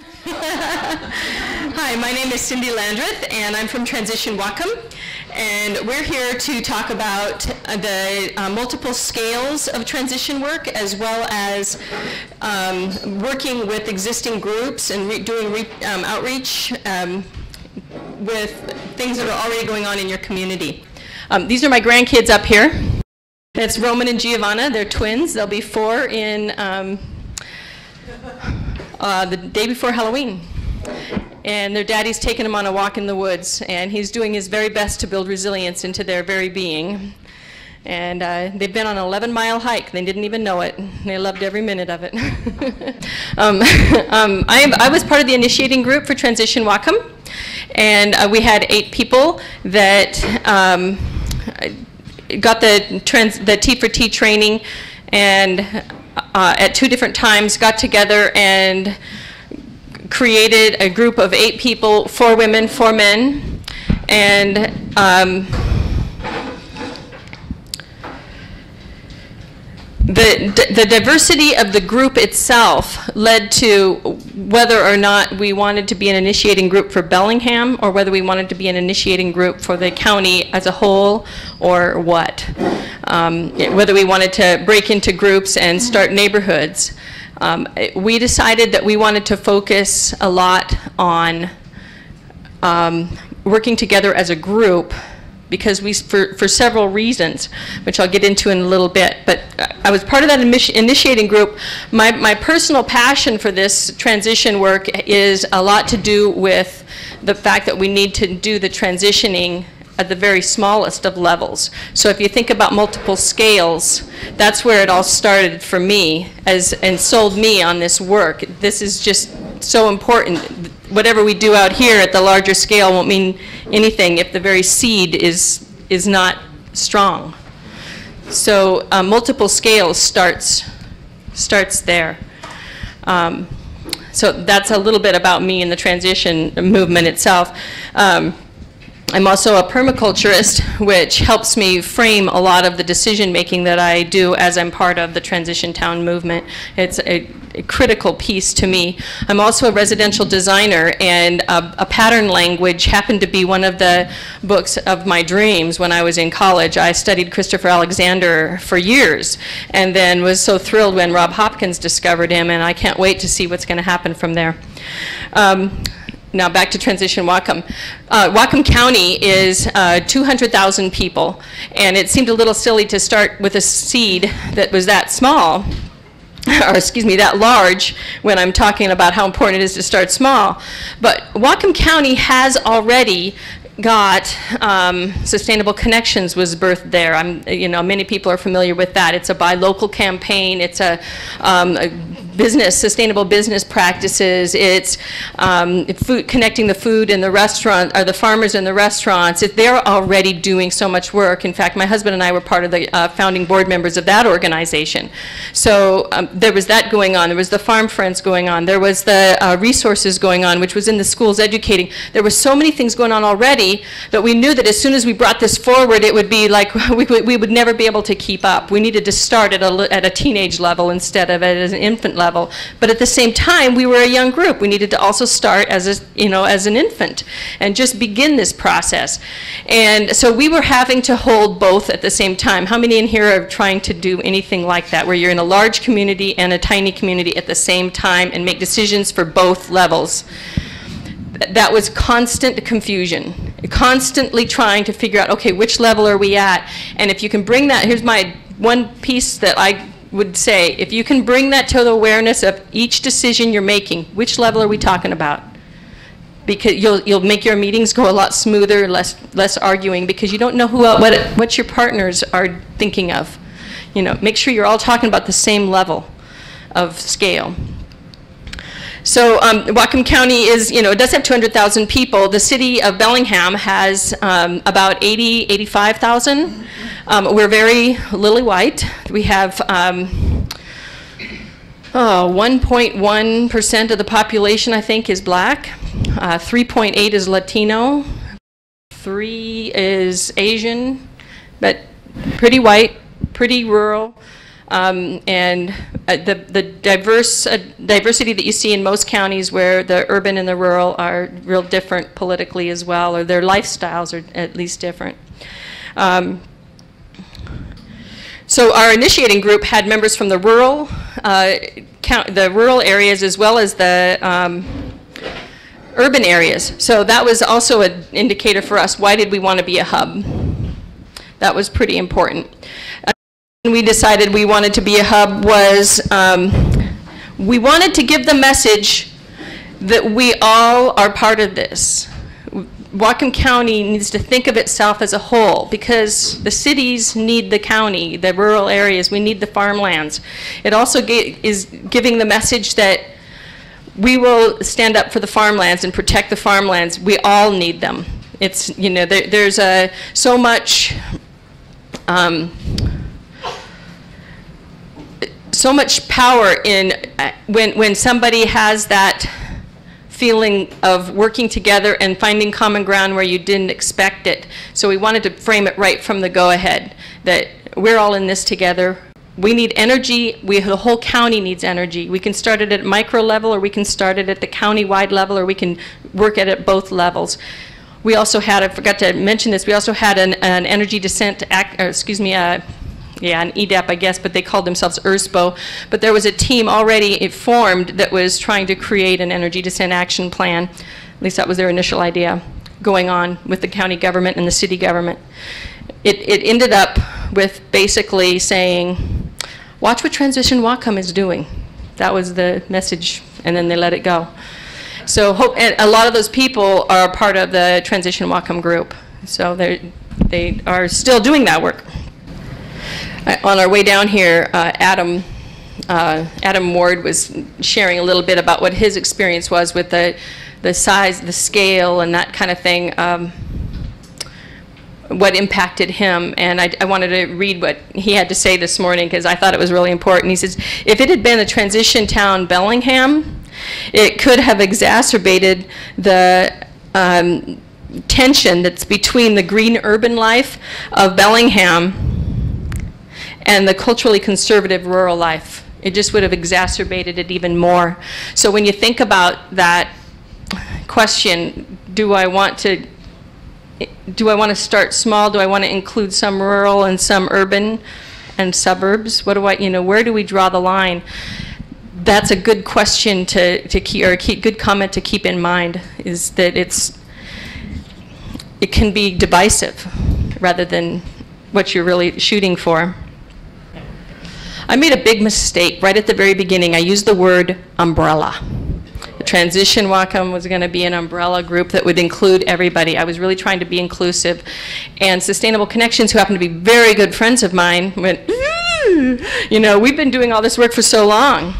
Hi, my name is Cindi Landreth, and I'm from Transition Whatcom. And we're here to talk about uh, the uh, multiple scales of transition work, as well as um, working with existing groups and re doing re um, outreach um, with things that are already going on in your community. Um, these are my grandkids up here. It's Roman and Giovanna. They're twins. They'll be four in um, uh, the day before Halloween. And their daddy's taking them on a walk in the woods, and he's doing his very best to build resilience into their very being. And uh, they've been on an 11 mile hike. They didn't even know it. They loved every minute of it. um, um, I, I, was part of the initiating group for Transition Whatcom, and uh, we had eight people that um, got the, trans, the T for T training and uh, at two different times got together and created a group of eight people, four women, four men, and um, the, the diversity of the group itself led to whether or not we wanted to be an initiating group for Bellingham or whether we wanted to be an initiating group for the county as a whole or what. Um, whether we wanted to break into groups and start neighborhoods. Um, we decided that we wanted to focus a lot on um, working together as a group because we, for, for several reasons, which I'll get into in a little bit. But I was part of that initiating group. My, my personal passion for this transition work is a lot to do with the fact that we need to do the transitioning at the very smallest of levels. So if you think about multiple scales, that's where it all started for me as and sold me on this work. This is just so important. Whatever we do out here at the larger scale won't mean anything if the very seed is is not strong. So uh, multiple scales starts starts there. Um, so that's a little bit about me and the transition movement itself. Um, I'm also a permaculturist, which helps me frame a lot of the decision making that I do as I'm part of the Transition Town movement. It's a critical piece to me. I'm also a residential designer, and a, pattern language happened to be one of the books of my dreams when I was in college. I studied Christopher Alexander for years, and then was so thrilled when Rob Hopkins discovered him, and I can't wait to see what's going to happen from there. Um, now back to Transition Whatcom. Uh, Whatcom County is uh, 200,000 people, and it seemed a little silly to start with a seed that was that small, or excuse me, that large, when I'm talking about how important it is to start small. But Whatcom County has already got um, Sustainable Connections was birthed there. I'm, you know, many people are familiar with that. It's a buy local campaign. It's a, um, a business, sustainable business practices. It's um, food, connecting the food in the restaurant, or the farmers in the restaurants. If they're already doing so much work. In fact, my husband and I were part of the uh, founding board members of that organization. So um, there was that going on. There was the Farm Friends going on. There was the uh, resources going on, which was in the schools educating. There were so many things going on already that we knew that as soon as we brought this forward, it would be like we, we would never be able to keep up. We needed to start at a, at a teenage level instead of at an infant level level. But at the same time, we were a young group. We needed to also start as a, you know, as an infant and just begin this process. And so we were having to hold both at the same time. How many in here are trying to do anything like that, where you're in a large community and a tiny community at the same time and make decisions for both levels? that was constant confusion, constantly trying to figure out, okay, which level are we at? And if you can bring that, here's my one piece that I would say, if you can bring that to the awareness of each decision you're making, which level are we talking about? Because you'll, you'll make your meetings go a lot smoother, less, less arguing, because you don't know who, what, what your partners are thinking of. You know, make sure you're all talking about the same level of scale. So um, Whatcom County is, you know, it does have 200,000 people. The city of Bellingham has um, about 80, 85,000. Um, we're very lily white. We have um, oh, 1.1% of the population, I think, is black. 3.8 uh, is Latino. 3 is Asian, but pretty white, pretty rural. Um, and uh, the, the diverse uh, diversity that you see in most counties where the urban and the rural are real different politically as well, or their lifestyles are at least different. Um, so our initiating group had members from the rural, uh, count, the rural areas as well as the um, urban areas. So that was also an indicator for us. Why did we want to be a hub? That was pretty important. We decided we wanted to be a hub was um, we wanted to give the message that we all are part of this. Whatcom County needs to think of itself as a whole because the cities need the county, the rural areas, we need the farmlands. It also is giving the message that we will stand up for the farmlands and protect the farmlands. We all need them. It's, you know, there, there's a, so much, um, so much power in uh, when, when somebody has that feeling of working together and finding common ground where you didn't expect it. So we wanted to frame it right from the go-ahead, that we're all in this together. We need energy. We, the whole county needs energy. We can start it at micro level, or we can start it at the county-wide level, or we can work at it both levels. We also had, I forgot to mention this, we also had an, an energy descent, act, excuse me, uh, yeah, an EDAP, I guess, but they called themselves ERSPO. But there was a team already formed that was trying to create an energy descent action plan. At least that was their initial idea going on with the county government and the city government. It, it ended up with basically saying, watch what Transition Whatcom is doing. That was the message, and then they let it go. So hope, a lot of those people are part of the Transition Whatcom group. So they are still doing that work. On our way down here, uh, Adam, uh, Adam Ward was sharing a little bit about what his experience was with the, the size, the scale, and that kind of thing. Um, what impacted him, and I, I, wanted to read what he had to say this morning because I thought it was really important. He says, if it had been a transition town, Bellingham, it could have exacerbated the um, tension that's between the green urban life of Bellingham and the culturally conservative rural life. It just would have exacerbated it even more. So when you think about that question, do I want to do I want to start small? Do I want to include some rural and some urban and suburbs? What do I, you know, where do we draw the line? That's a good question to, to keep, or a key, good comment to keep in mind, is that it's, it can be divisive rather than what you're really shooting for. I made a big mistake right at the very beginning. I used the word umbrella. The Transition Whatcom was going to be an umbrella group that would include everybody. I was really trying to be inclusive. And Sustainable Connections, who happen to be very good friends of mine, went, you know, we've been doing all this work for so long.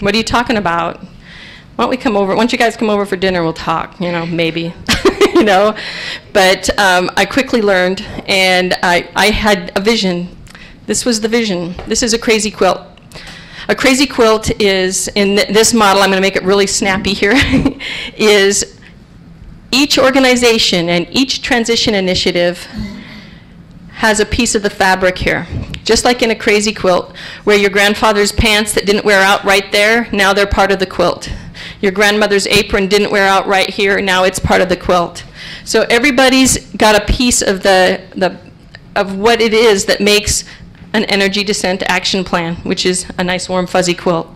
What are you talking about? Why don't we come over? Why don't you guys come over for dinner? We'll talk, you know, maybe. you know, but um, I quickly learned, and I, I had a vision this was the vision. This is a crazy quilt. A crazy quilt is, in th this model, I'm going to make it really snappy here, is each organization and each transition initiative has a piece of the fabric here. Just like in a crazy quilt, where your grandfather's pants that didn't wear out right there, now they're part of the quilt. Your grandmother's apron didn't wear out right here, now it's part of the quilt. So everybody's got a piece of the, the of what it is that makes an energy descent action plan, which is a nice warm fuzzy quilt.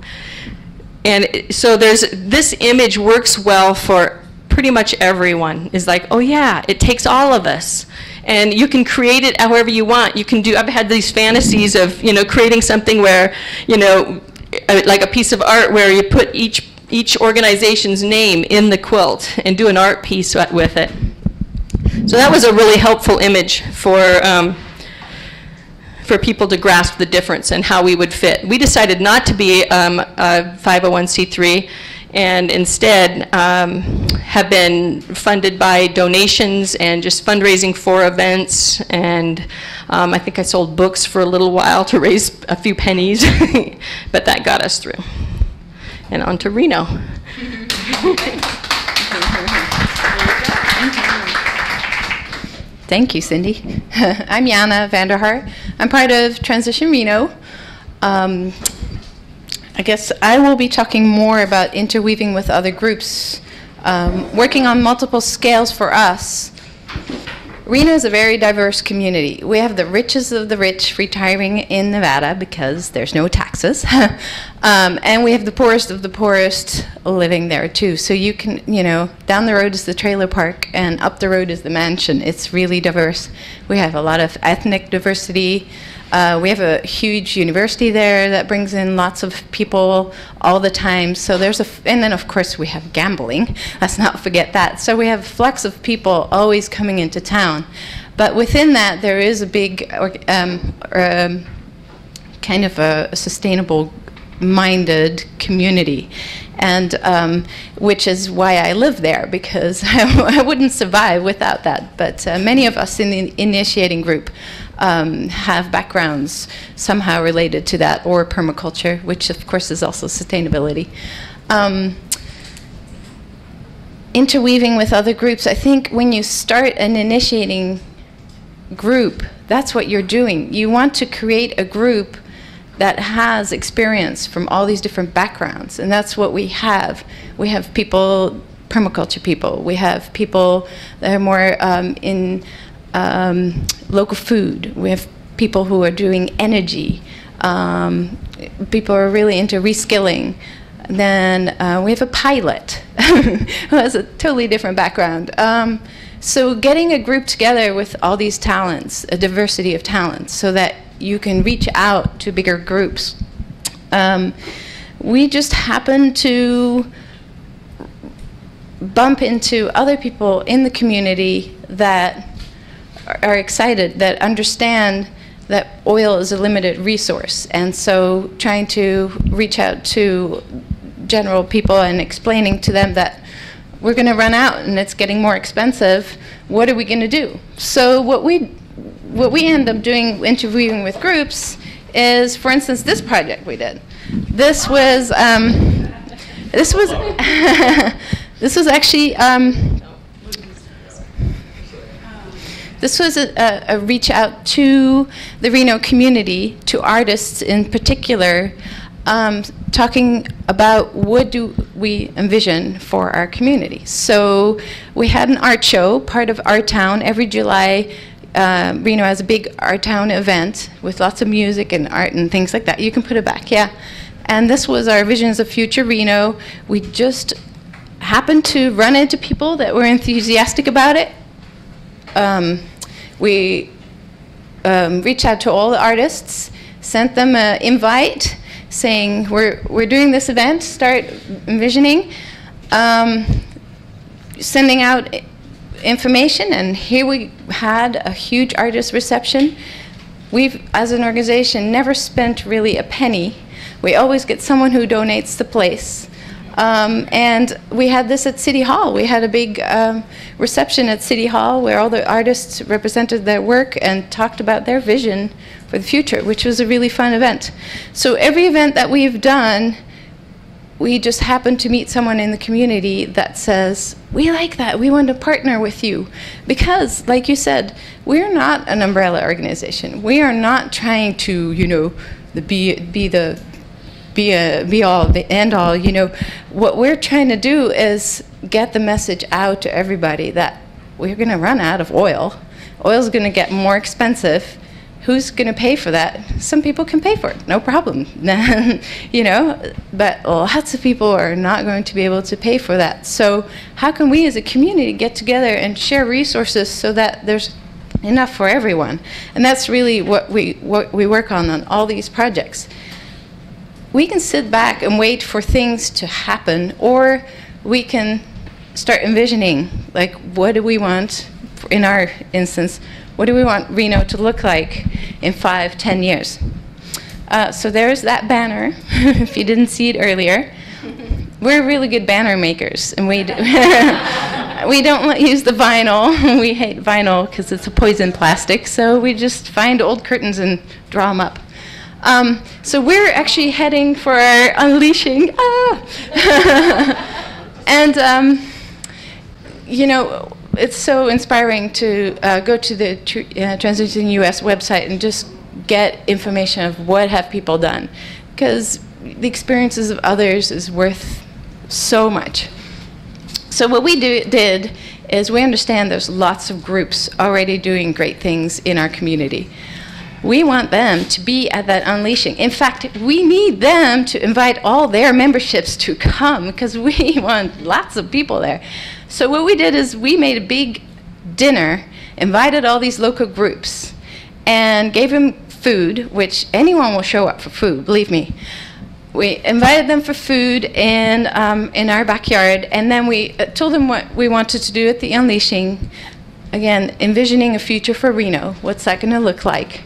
And so there's this image works well for pretty much everyone. Is like, oh yeah, it takes all of us. And you can create it however you want. You can do, I've had these fantasies of, you know, creating something where, you know, uh, like a piece of art where you put each, each organization's name in the quilt and do an art piece with it. So that was a really helpful image for um, for people to grasp the difference and how we would fit. We decided not to be um, a 501c3 and instead um, have been funded by donations and just fundraising for events. And um, I think I sold books for a little while to raise a few pennies, but that got us through. And on to Reno. Thank you, Cindi. I'm Jana Vanderhaar. I'm part of Transition Reno. Um, I guess I will be talking more about interweaving with other groups, um, working on multiple scales for us. Reno is a very diverse community. We have the richest of the rich retiring in Nevada because there's no taxes. um, and we have the poorest of the poorest living there too. So you can, you know, down the road is the trailer park and up the road is the mansion. It's really diverse. We have a lot of ethnic diversity. Uh, we have a huge university there that brings in lots of people all the time. So there's a, and then of course we have gambling. Let's not forget that. So we have flux of people always coming into town. But within that, there is a big um, um, kind of a, a sustainable minded community and um, which is why I live there because I, wouldn't survive without that. But uh, many of us in the initiating group um, have backgrounds somehow related to that, or permaculture, which of course is also sustainability. Um, interweaving with other groups, I think when you start an initiating group, that's what you're doing. You want to create a group that has experience from all these different backgrounds, and that's what we have. We have people, permaculture people, we have people that are more um, in um, local food. We have people who are doing energy. Um, people are really into reskilling. Then uh, we have a pilot who has a totally different background. Um, so getting a group together with all these talents, a diversity of talents, so that you can reach out to bigger groups. Um, we just happen to bump into other people in the community that are excited, that understand that oil is a limited resource. And so trying to reach out to general people and explaining to them that we're going to run out and it's getting more expensive, what are we going to do? So what we what we end up doing interviewing with groups is, for instance, this project we did. This was um, this was this was actually um, This was a, a, reach out to the Reno community, to artists in particular, um, talking about what do we envision for our community. So we had an art show, part of Art Town, every July. Uh, Reno has a big Art Town event with lots of music and art and things like that. You can put it back, yeah. And this was our Visions of Future Reno. We just happened to run into people that were enthusiastic about it. Um, we um, reached out to all the artists, sent them an invite saying, we're, we're doing this event, start envisioning, um, sending out information, and here we had a huge artist reception. We've, as an organization, never spent really a penny. We always get someone who donates the place. Um, and we had this at City Hall. We had a big um, reception at City Hall where all the artists represented their work and talked about their vision for the future, which was a really fun event. So every event that we've done, we just happen to meet someone in the community that says, We like that. We want to partner with you. Because, like you said, we're not an umbrella organization. We are not trying to, you know, the, be, be the be a be all the end all you know. What we're trying to do is get the message out to everybody that we're going to run out of oil. Oil's going to get more expensive. Who's going to pay for that? Some people can pay for it no problem. You know but lots of people are not going to be able to pay for that. So how can we as a community get together and share resources so that there's enough for everyone? And that's really what we what we work on on all these projects we can sit back and wait for things to happen, or we can start envisioning, like, what do we want, in our instance, what do we want Reno to look like in five, ten years? Uh, so there's that banner, if you didn't see it earlier. We're really good banner makers, and we, we don't use the vinyl. we hate vinyl because it's a poison plastic, so we just find old curtains and draw them up. Um, so we're actually heading for our unleashing. Ah! and, um, you know, it's so inspiring to uh, go to the tr uh, Transition US website and just get information of what have people done, because the experiences of others is worth so much. So what we do, did is we understand there's lots of groups already doing great things in our community. We want them to be at that unleashing. In fact, we need them to invite all their memberships to come because we want lots of people there. So what we did is we made a big dinner, invited all these local groups, and gave them food, which anyone will show up for food, believe me we invited them for food in, um, in our backyard, and then we uh, told them what we wanted to do at the Unleashing. Again, envisioning a future for Reno. What's that going to look like?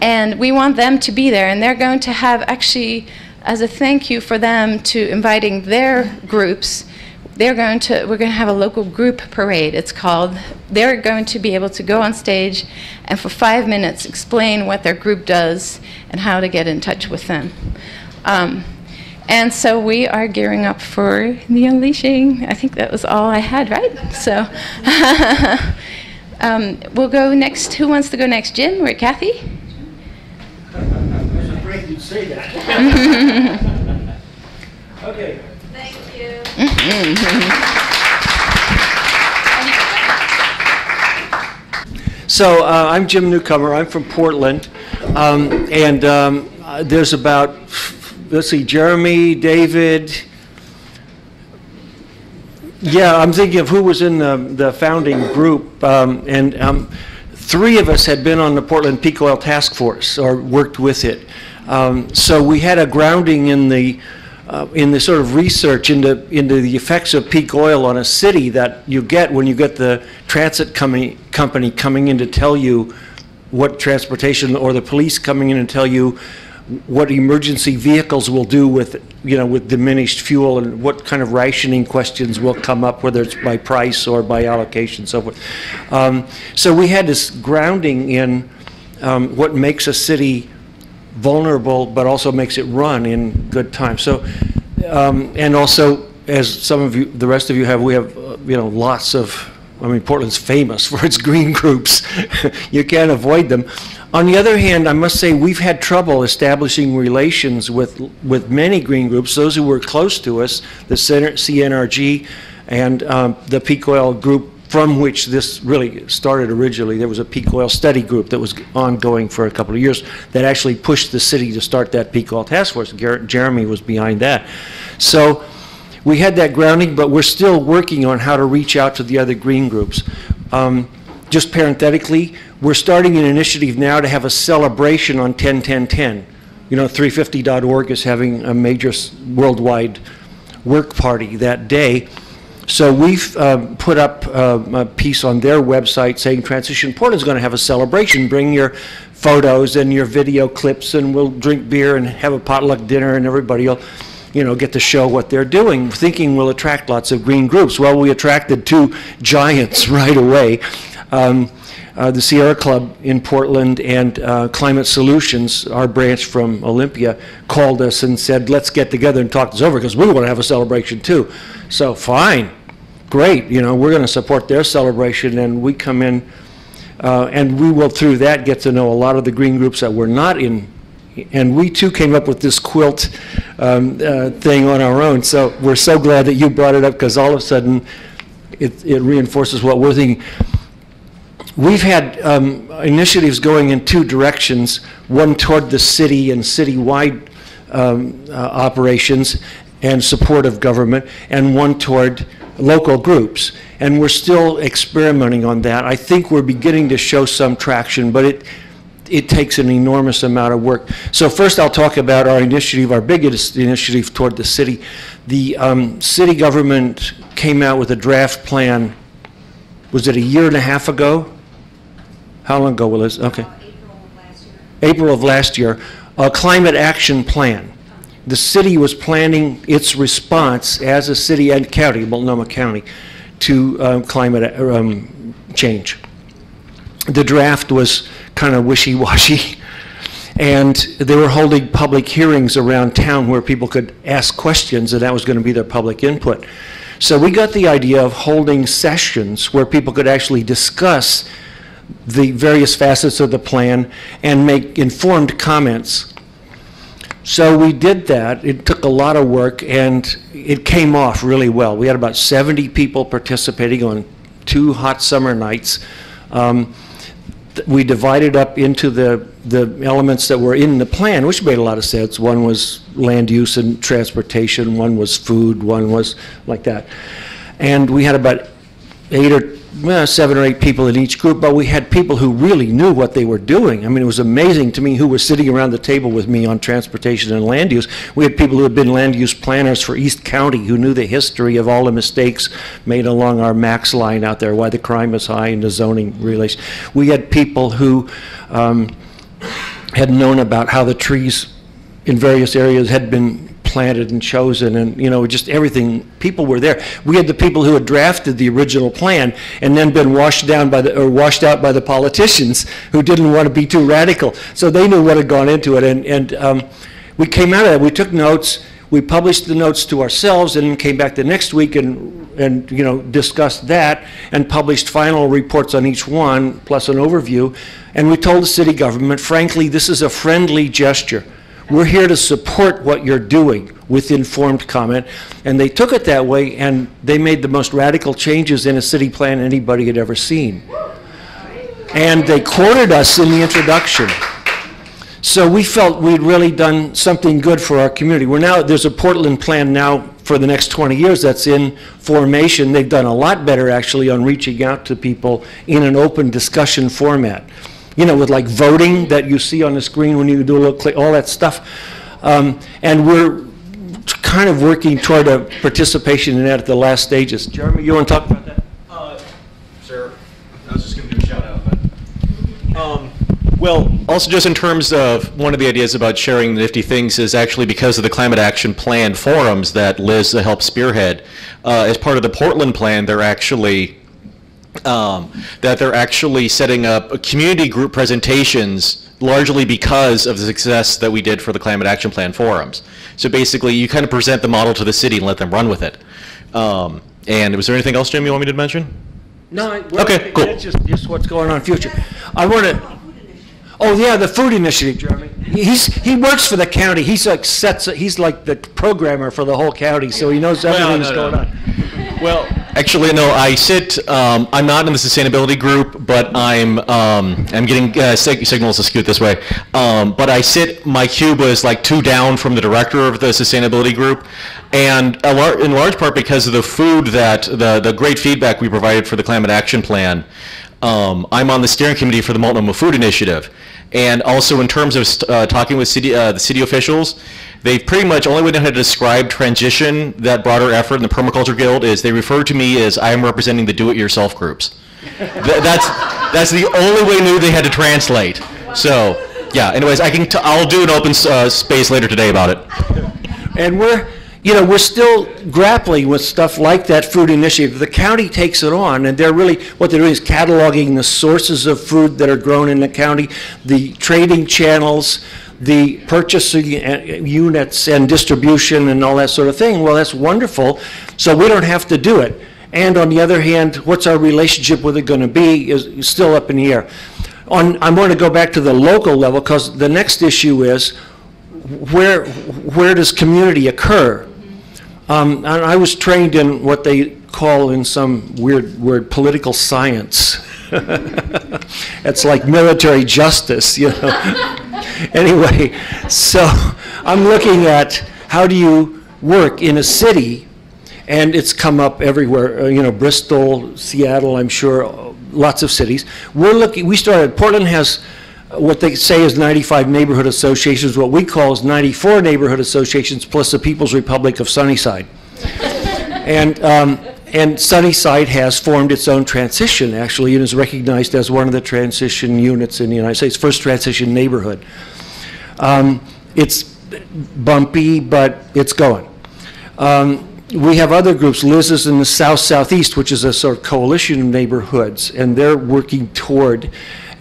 And we want them to be there, and they're going to have actually, as a thank you for them to inviting their groups, they're going to, we're going to have a local group parade, it's called. They're going to be able to go on stage and for five minutes explain what their group does and how to get in touch with them. Um, and so we are gearing up for the unleashing. I think that was all I had, right? So um, we'll go next. Who wants to go next? Jim or Cathy? I was afraid you'd say that. okay. Thank you. So uh, I'm Jim Newcomer. I'm from Portland, um, and um, uh, there's about let's see, Jeremy, David. Yeah, I'm thinking of who was in the, the founding group, um, and um, three of us had been on the Portland Peak Oil Task Force or worked with it. Um, so we had a grounding in the uh, in the sort of research into into the effects of peak oil on a city that you get when you get the transit company company coming in to tell you what transportation or the police coming in and tell you what emergency vehicles will do with, you know, with diminished fuel and what kind of rationing questions will come up, whether it's by price or by allocation, so forth. Um, so we had this grounding in um, what makes a city vulnerable, but also makes it run in good time. So, um, and also, as some of you, the rest of you have, we have, uh, you know, lots of I mean, Portland's famous for its green groups. you can't avoid them. On the other hand, I must say we've had trouble establishing relations with, with many green groups, those who were close to us, the CNRG and um, the peak oil group from which this really started originally. There was a peak oil study group that was ongoing for a couple of years that actually pushed the city to start that peak oil task force. Jeremy was behind that. So we had that grounding, but we're still working on how to reach out to the other green groups. Um, just parenthetically, we're starting an initiative now to have a celebration on 10-10-10. You know, 350.org is having a major worldwide work party that day. So we've uh, put up uh, a piece on their website saying Transition Portland is going to have a celebration. Bring your photos and your video clips, and we'll drink beer and have a potluck dinner, and everybody will, you know, get to show what they're doing, thinking we'll attract lots of green groups. Well, we attracted two giants right away. Um, uh, the Sierra Club in Portland and uh, Climate Solutions, our branch from Olympia, called us and said, let's get together and talk this over because we want to have a celebration too. So fine, great, you know, we're going to support their celebration and we come in uh, and we will through that get to know a lot of the green groups that we're not in and we too came up with this quilt um, uh, thing on our own. So we're so glad that you brought it up because all of a sudden it, it reinforces what we're thinking. We've had um, initiatives going in two directions, one toward the city and citywide um, uh, operations and support of government, and one toward local groups. And we're still experimenting on that. I think we're beginning to show some traction, but it, it takes an enormous amount of work. So first I'll talk about our initiative, our biggest initiative toward the city. The um, city government came out with a draft plan, was it a year and a half ago? How long ago was this? Okay. April of last year. A climate action plan. The city was planning its response as a city and county, Multnomah County, to um, climate um, change. The draft was kind of wishy-washy, and they were holding public hearings around town where people could ask questions, and that was going to be their public input. So we got the idea of holding sessions where people could actually discuss the various facets of the plan and make informed comments. So we did that. It took a lot of work, and it came off really well. We had about 70 people participating on two hot summer nights. Um, We divided up into the, the elements that were in the plan, which made a lot of sense. One was land use and transportation, one was food, one was like that. And we had about eight or, well, seven or eight people in each group, but we had people who really knew what they were doing. I mean, it was amazing to me who was sitting around the table with me on transportation and land use. We had people who had been land use planners for East County, who knew the history of all the mistakes made along our MAX line out there, why the crime is high and the zoning relation. We had people who um, had known about how the trees in various areas had been planted and chosen, and, you know, just everything, people were there. We had the people who had drafted the original plan and then been washed down by the, or washed out by the politicians who didn't want to be too radical. So they knew what had gone into it, and, and um, we came out of that, we took notes, we published the notes to ourselves, and came back the next week and, and, you know, discussed that, and published final reports on each one, plus an overview. And we told the city government, frankly, this is a friendly gesture. We're here to support what you're doing with informed comment. And they took it that way, and they made the most radical changes in a city plan anybody had ever seen. And they quoted us in the introduction. So we felt we'd really done something good for our community. We're now, there's a Portland plan now for the next 20 years that's in formation. They've done a lot better, actually, on reaching out to people in an open discussion format. You know, with like voting that you see on the screen when you do a little click, all that stuff. Um, And we're kind of working toward a participation in that at the last stages. Jeremy, you want to talk about that? Uh. I was just going to do a shout out, but. Um, well, also just in terms of one of the ideas about sharing the nifty things is actually because of the climate action plan forums that Liz helped spearhead. Uh, as part of the Portland plan, they're actually um, that they're actually setting up community group presentations largely because of the success that we did for the climate action plan forums. So basically, you kind of present the model to the city and let them run with it. Um, and was there anything else, Jim, you want me to mention? No, I- Okay, cool. That's just, just what's going on in the future. I want to, oh, yeah, the food initiative, Jeremy. He's, he works for the county. He's like sets, he's like the programmer for the whole county, so he knows everything that's no, going no. on. Well, actually, no. I sit. Um, I'm not in the sustainability group, but I'm. Um, I'm getting uh, sig- signals to scoot this way. Um, but I sit. My cube is like two down from the director of the sustainability group, and lar- in large part because of the food that the the great feedback we provided for the climate action plan. Um, I'm on the steering committee for the Multnomah Food Initiative, and also in terms of uh, talking with city uh, the city officials, they've pretty much only way they how to describe transition that broader effort in the permaculture guild is they refer to me as I am representing the do-it-yourself groups. Th- that's that's the only way they knew they had to translate. So yeah. Anyways, I can t- I'll do an open uh, space later today about it. And we're, you know, we're still grappling with stuff like that food initiative. The county takes it on, and they're really, what they're doing is cataloging the sources of food that are grown in the county, the trading channels, the purchasing units and distribution and all that sort of thing. Well, that's wonderful, so we don't have to do it. And on the other hand, what's our relationship with it going to be is still up in the air. On, I'm going to go back to the local level, because the next issue is, where, where does community occur? Um, I was trained in what they call in some weird word, political science. It's like military justice, you know? Anyway, so I'm looking at how do you work in a city, and it's come up everywhere, uh, you know, Bristol, Seattle, I'm sure, lots of cities. We're looking, we started, Portland has what they say is 95 neighborhood associations, what we call is 94 neighborhood associations, plus the People's Republic of Sunnyside. And, um, and Sunnyside has formed its own transition, actually, and is recognized as one of the transition units in the United States, first transition neighborhood. Um, It's bumpy, but it's going. Um, We have other groups, Liz is in the south-southeast, which is a sort of coalition of neighborhoods, and they're working toward,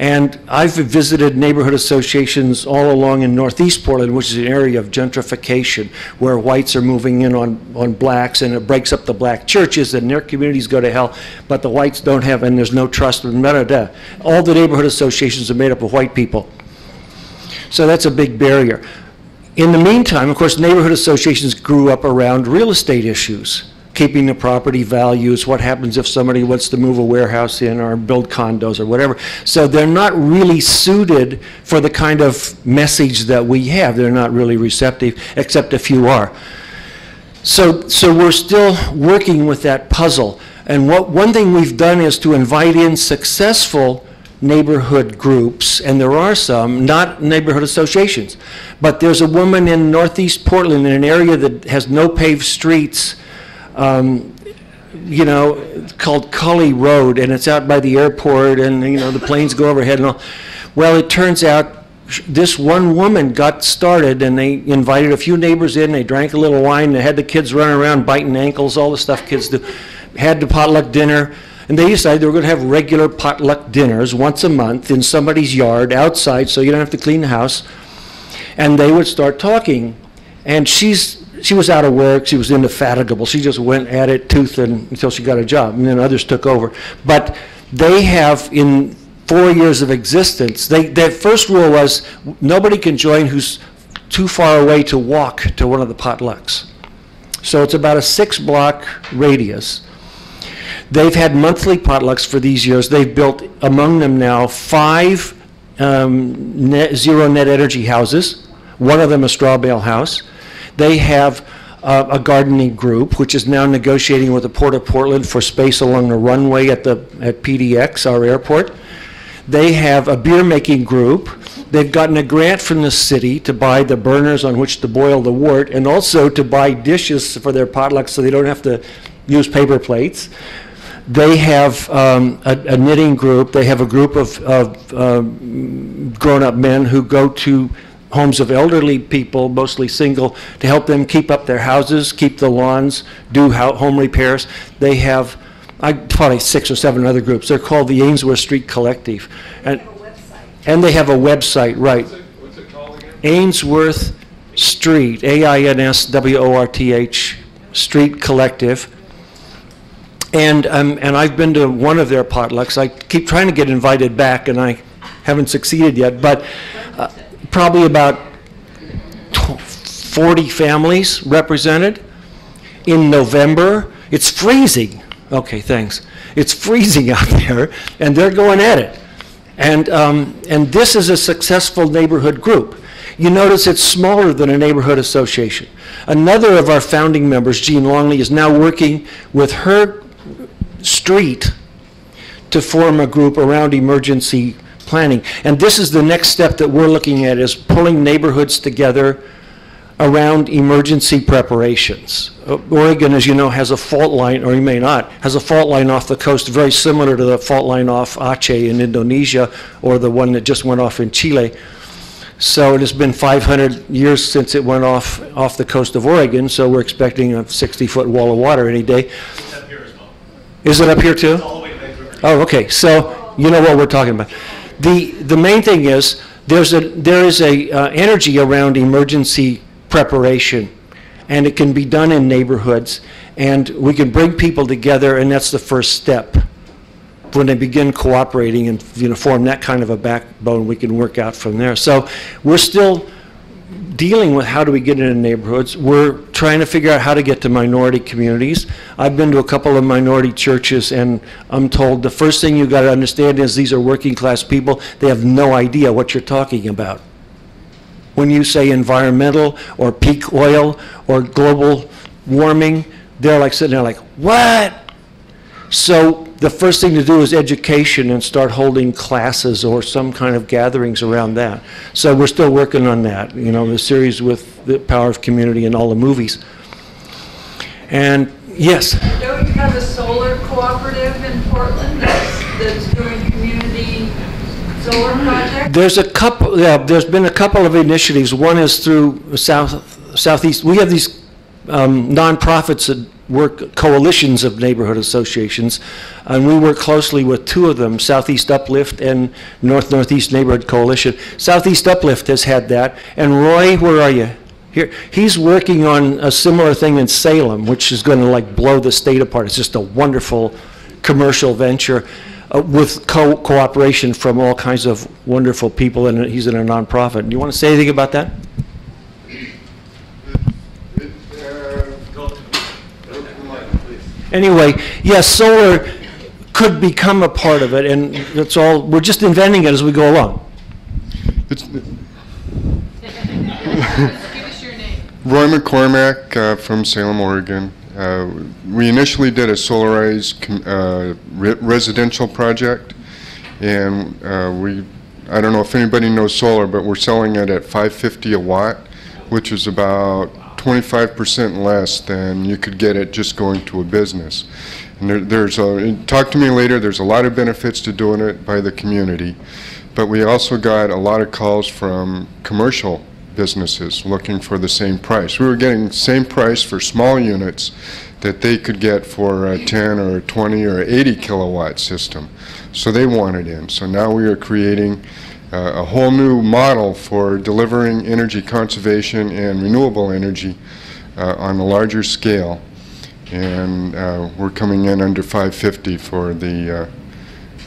And I've visited neighborhood associations all along in northeast Portland, which is an area of gentrification, where whites are moving in on, on blacks, and it breaks up the black churches, and their communities go to hell, but the whites don't have, and there's no trust, and da, da, da. All the neighborhood associations are made up of white people. So that's a big barrier. In the meantime, of course, neighborhood associations grew up around real estate issues, keeping the property values, what happens if somebody wants to move a warehouse in or build condos or whatever. So they're not really suited for the kind of message that we have. They're not really receptive, except a few are. So, so we're still working with that puzzle. And what, one thing we've done is to invite in successful neighborhood groups, and there are some, not neighborhood associations. But there's a woman in northeast Portland in an area that has no paved streets, um, you know, called Cully Road, and it's out by the airport, and, you know, the planes go overhead and all. Well, it turns out this one woman got started, and they invited a few neighbors in, they drank a little wine, they had the kids running around biting ankles, all the stuff kids do, had the potluck dinner, and they decided they were going to have regular potluck dinners once a month in somebody's yard, outside, so you don't have to clean the house. And they would start talking, and she's, she was out of work, she was indefatigable, she just went at it tooth and, until she got a job, and then others took over. But they have, in four years of existence, they, their first rule was, nobody can join who's too far away to walk to one of the potlucks. So it's about a six-block radius. They've had monthly potlucks for these years. They've built, among them now, five um, net, zero net energy houses, one of them a straw bale house. They have uh, a gardening group, which is now negotiating with the Port of Portland for space along the runway at the, at PDX, our airport. They have a beer-making group. They've gotten a grant from the city to buy the burners on which to boil the wort, and also to buy dishes for their potlucks so they don't have to use paper plates. They have um, a a knitting group, they have a group of, of um, grown-up men who go to homes of elderly people, mostly single, to help them keep up their houses, keep the lawns, do home repairs. They have, I, probably six or seven other groups. They're called the Ainsworth Street Collective. And, and they have a website, right. What's it called again? Ainsworth Street, A-I-N-S-W-O-R-T-H, Street Collective. And, um, and I've been to one of their potlucks. I keep trying to get invited back, and I haven't succeeded yet, but uh, probably about 40 families represented. In November, it's freezing. Okay, thanks. It's freezing out there, and they're going at it. And, um, and this is a successful neighborhood group. You notice it's smaller than a neighborhood association. Another of our founding members, Jean Longley, is now working with her street to form a group around emergency planning. And this is the next step that we're looking at, is pulling neighborhoods together around emergency preparations. Uh, Oregon, as you know, has a fault line, or you may not, has a fault line off the coast very similar to the fault line off Aceh in Indonesia, or the one that just went off in Chile. So it has been 500 years since it went off, off the coast of Oregon, so we're expecting a 60-foot wall of water any day. Well. Is it up here too? Oh, okay, so you know what we're talking about. The, the main thing is, there's a, there is a uh, energy around emergency preparation, and it can be done in neighborhoods, and we can bring people together, and that's the first step. When they begin cooperating and, you know, form that kind of a backbone, we can work out from there. So we're still dealing with how do we get into neighborhoods. We're trying to figure out how to get to minority communities. I've been to a couple of minority churches, and I'm told the first thing you got to understand is these are working-class people. They have no idea what you're talking about. When you say environmental, or peak oil, or global warming, they're like sitting there like, what? So the first thing to do is education and start holding classes or some kind of gatherings around that. So we're still working on that, you know, the series with the Power of Community and all the movies. And, yes, Don't you have a solar cooperative in Portland that's, that's doing community solar projects? there's a couple, yeah, there's been a couple of initiatives. One is through South, Southeast, we have these um, nonprofits that work coalitions of neighborhood associations, and we work closely with two of them, Southeast Uplift and North Northeast Neighborhood Coalition. Southeast Uplift has had that, and Roy, where are you? Here, he's working on a similar thing in Salem, which is going to like blow the state apart. It's just a wonderful commercial venture uh, with co- cooperation from all kinds of wonderful people, and he's in a nonprofit. Do you want to say anything about that? Anyway, yes, solar could become a part of it, and that's all, we're just inventing it as we go along. It's- Roy McCormack uh, from Salem, Oregon. Uh, We initially did a solarized com- uh, re- residential project, and uh, we, I don't know if anybody knows solar, but we're selling it at 550 a watt, which is about 25% less than you could get it just going to a business. And there- there's a, talk to me later, there's a lot of benefits to doing it by the community, but we also got a lot of calls from commercial businesses looking for the same price. We were getting same price for small units that they could get for a 10 or 20 or 80 kilowatt system. So they wanted in. So now we are creating a whole new model for delivering energy conservation and renewable energy uh, on a larger scale. And uh, we're coming in under 550 for the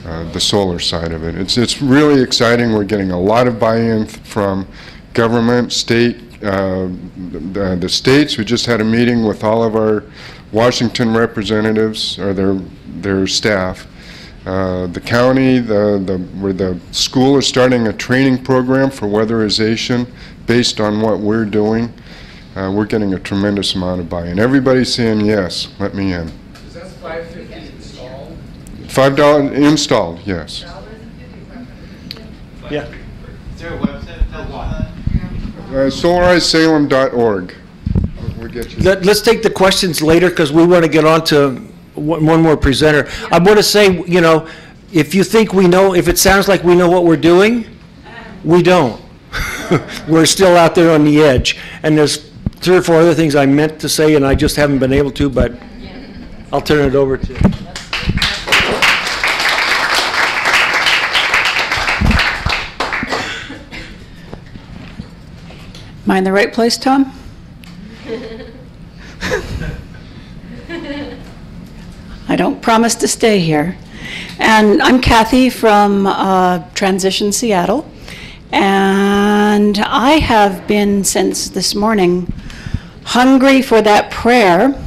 uh, the solar side of it. It's, it's really exciting. We're getting a lot of buy-in from government, state, uh, the, the states. We just had a meeting with all of our Washington representatives or their, their staff. Uh, the county, the, the, where the school is starting a training program for weatherization based on what we're doing. Uh, we're getting a tremendous amount of buy-in. Everybody's saying, yes, let me in. Is that five fifty installed? Five dollar installed, yes. Yeah. Is there a website attached to Uh, SolarizeSalem.org. We'll get you. Let, let's take the questions later, because we want to get on to one, one more presenter. I want to say, you know, if you think we know, if it sounds like we know what we're doing, we don't. We're still out there on the edge. And there's three or four other things I meant to say, and I just haven't been able to, but I'll turn it over to. Am I in the right place, Tom? I don't promise to stay here. And I'm Cathy from uh, Transition Seattle. And I have been since this morning hungry for that prayer.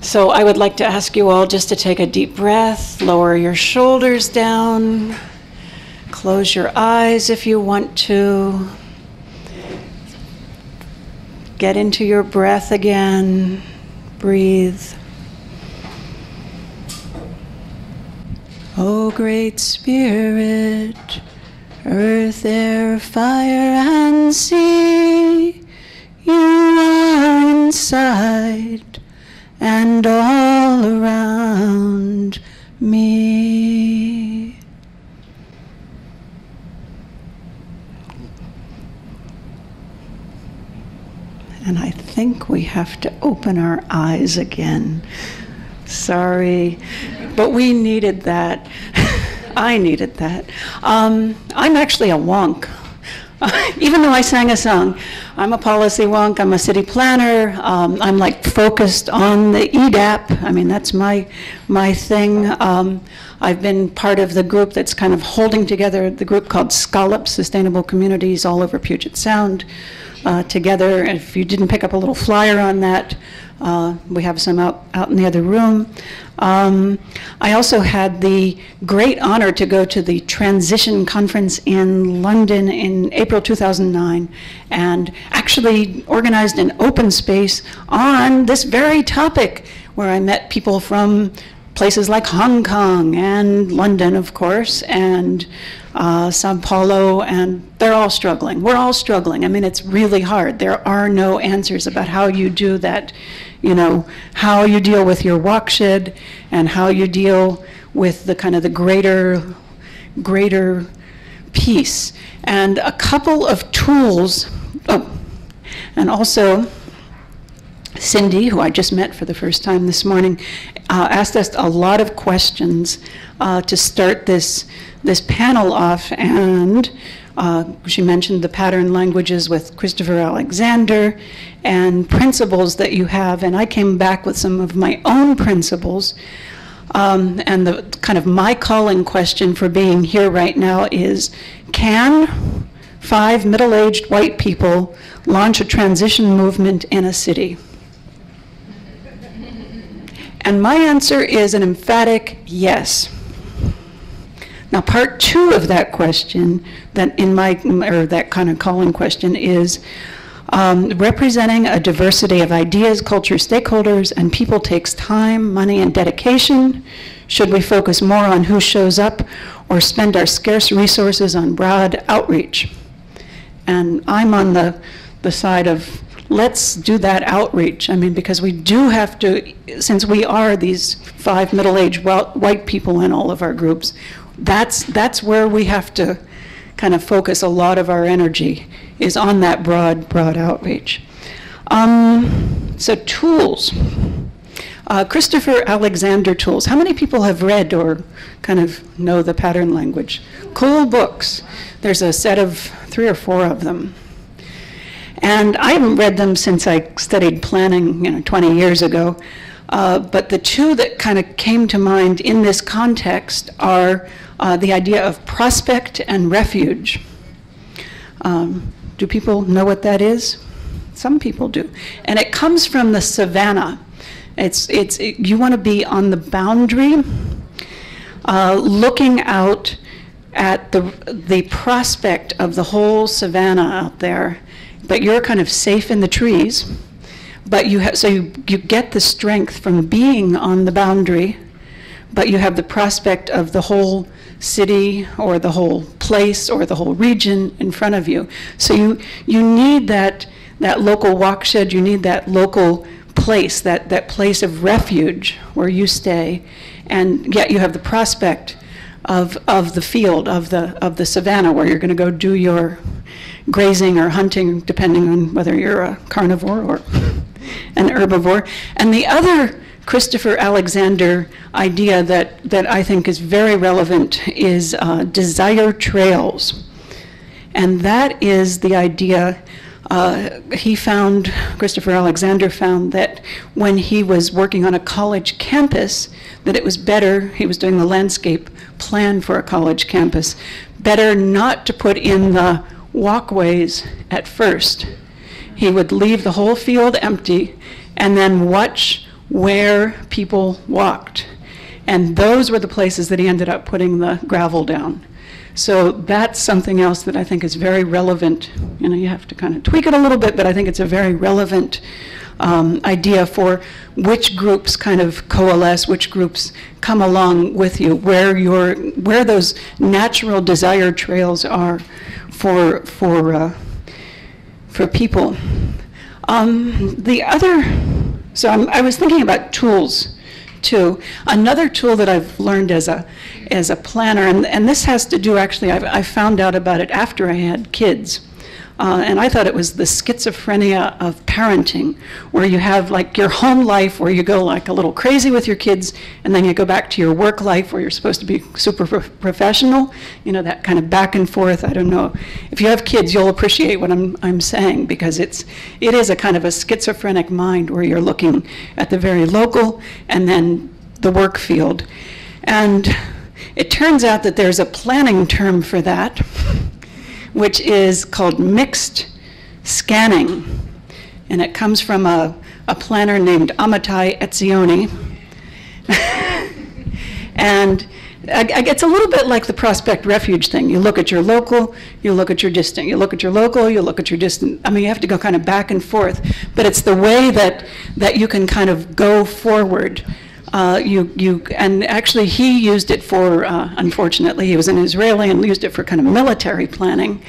So I would like to ask you all just to take a deep breath, lower your shoulders down, close your eyes if you want to. Get into your breath again. Breathe. O great Spirit, earth, air, fire, and sea, you are inside and all around me. And I think we have to open our eyes again. Sorry, but we needed that. I needed that. Um, I'm actually a wonk. Even though I sang a song, I'm a policy wonk, I'm a city planner, um, I'm like focused on the EDAP. I mean, that's my, my thing. Um, I've been part of the group that's kind of holding together the group called Scallop Sustainable Communities all over Puget Sound uh, together. If you didn't pick up a little flyer on that, uh, we have some out, out in the other room. Um, I also had the great honor to go to the Transition Conference in London in April 2009 and actually organized an open space on this very topic where I met people from places like Hong Kong and London, of course, and uh, Sao Paulo, and they're all struggling. We're all struggling. I mean, it's really hard. There are no answers about how you do that, you know, how you deal with your watershed and how you deal with the kind of the greater, greater piece. And a couple of tools, oh, and also, Cindi, who I just met for the first time this morning, uh, asked us a lot of questions uh, to start this this panel off, and uh, she mentioned the pattern languages with Christopher Alexander and principles that you have, and I came back with some of my own principles. Um, and the kind of my calling question for being here right now is: Can five middle-aged white people launch a transition movement in a city? And my answer is an emphatic yes. Now, part two of that question, that in my or that kind of calling question, is um, representing a diversity of ideas, culture, stakeholders, and people takes time, money, and dedication. Should we focus more on who shows up, or spend our scarce resources on broad outreach? And I'm on the the side of let's do that outreach. I mean, because we do have to, since we are these five middle-aged white people in all of our groups, that's, that's where we have to kind of focus a lot of our energy, is on that broad, broad outreach. Um, so tools. Uh, Christopher Alexander tools. How many people have read or kind of know the pattern language? Cool books. There's a set of three or four of them. And I haven't read them since I studied planning, you know, 20 years ago. Uh, but the two that kind of came to mind in this context are uh, the idea of prospect and refuge. Um, do people know what that is? Some people do. And it comes from the savannah. It's, it's, it, you want to be on the boundary, uh, looking out at the, the prospect of the whole savannah out there but you're kind of safe in the trees. But you have, so you, you get the strength from being on the boundary, but you have the prospect of the whole city or the whole place or the whole region in front of you. So you, you need that, that local walkshed, you need that local place, that, that place of refuge where you stay, and yet you have the prospect of, of the field, of the, of the savannah where you're going to go do your grazing or hunting, depending on whether you're a carnivore or an herbivore. And the other Christopher Alexander idea that, that I think is very relevant is uh, desire trails. And that is the idea. Uh, he found, Christopher Alexander found that when he was working on a college campus, that it was better, he was doing the landscape plan for a college campus, better not to put in the walkways at first. He would leave the whole field empty and then watch where people walked. And those were the places that he ended up putting the gravel down. So that's something else that I think is very relevant. You know, you have to kind of tweak it a little bit, but I think it's a very relevant um, idea for which groups kind of coalesce, which groups come along with you, where your where those natural desire trails are for for uh, for people. Um, the other, so I'm, I was thinking about tools too. Another tool that I've learned as a as a planner, and, and this has to do actually, I've, I found out about it after I had kids. Uh, and I thought it was the schizophrenia of parenting, where you have like your home life where you go like a little crazy with your kids, and then you go back to your work life where you're supposed to be super pro- professional. You know, that kind of back and forth. I don't know. If you have kids, you'll appreciate what I'm, I'm saying because it's, it is a kind of a schizophrenic mind where you're looking at the very local and then the work field. And it turns out that there's a planning term for that which is called mixed scanning. And it comes from a, a planner named Amitai Etzioni. and it's a little bit like the prospect refuge thing. You look at your local, you look at your distant, you look at your local, you look at your distant. I mean, you have to go kind of back and forth. But it's the way that, that you can kind of go forward uh, you, you, and actually he used it for, uh, unfortunately, he was an Israeli and used it for kind of military planning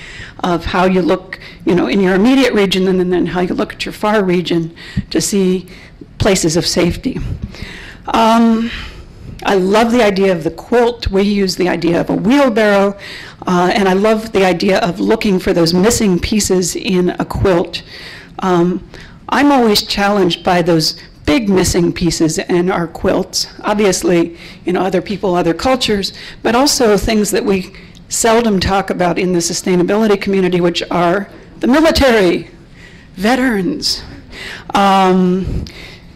of how you look, you know, in your immediate region and then how you look at your far region to see places of safety. Um, I love the idea of the quilt. We use the idea of a wheelbarrow, uh, and I love the idea of looking for those missing pieces in a quilt. Um, I'm always challenged by those big missing pieces in our quilts. Obviously, you know, other people, other cultures, but also things that we seldom talk about in the sustainability community, which are the military, veterans. Um,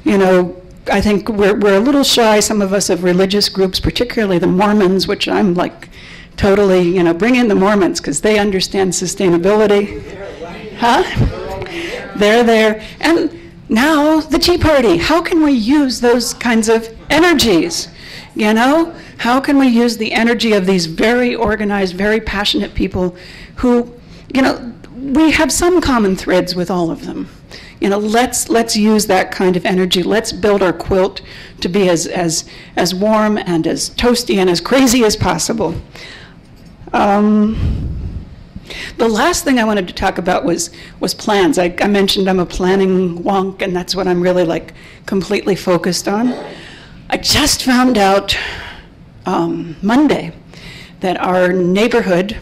you know, I think we're, we're a little shy, some of us, of religious groups, particularly the Mormons, which I'm like totally, you know, bring in the Mormons because they understand sustainability. Huh? They're there. And now the Tea Party. How can we use those kinds of energies? You know, how can we use the energy of these very organized, very passionate people who, you know, we have some common threads with all of them. You know, let's let's use that kind of energy. Let's build our quilt to be as as as warm and as toasty and as crazy as possible. Um, the last thing I wanted to talk about was was plans. I, I mentioned I'm a planning wonk, and that's what I'm really like completely focused on. I just found out um, Monday that our neighborhood,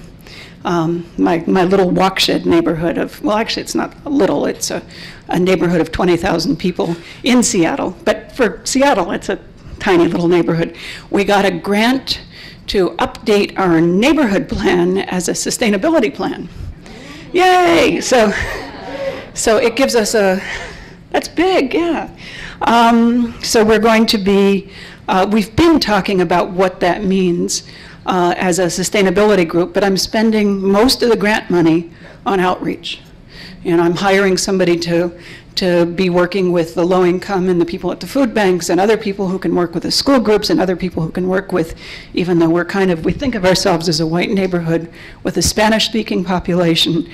um, my, my little walkshed neighborhood of, well, actually, it's not a little, it's a, a neighborhood of 20,000 people in Seattle. But for Seattle, it's a tiny little neighborhood. We got a grant to update our neighborhood plan as a sustainability plan. Yay! So, so it gives us a, that's big, yeah. Um, so we're going to be, uh, we've been talking about what that means uh, as a sustainability group, but I'm spending most of the grant money on outreach. And I'm hiring somebody to, to be working with the low income and the people at the food banks and other people who can work with the school groups and other people who can work with, even though we're kind of, we think of ourselves as a white neighborhood with a Spanish speaking population